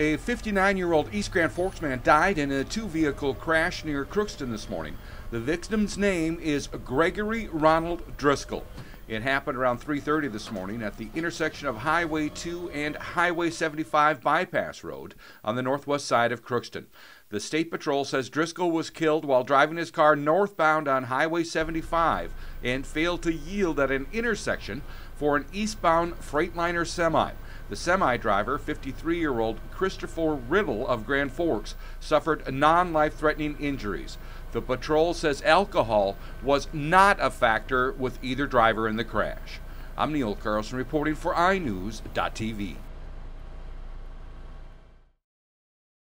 A 59 year old East Grand Forks man died in a two vehicle crash near Crookston this morning. The victim's name is Gregory Ronald Driscoll. It happened around 3:30 this morning at the intersection of Highway 2 and Highway 75 bypass road on the northwest side of Crookston. The state patrol says Driscoll was killed while driving his car northbound on Highway 75 and failed to yield at an intersection for an eastbound Freightliner semi. The semi driver, 53 year old Christopher Riddle of Grand Forks, suffered non life threatening injuries. The patrol says alcohol was not a factor with either driver in the crash. I'm Neil Carlson reporting for iNewZ.TV.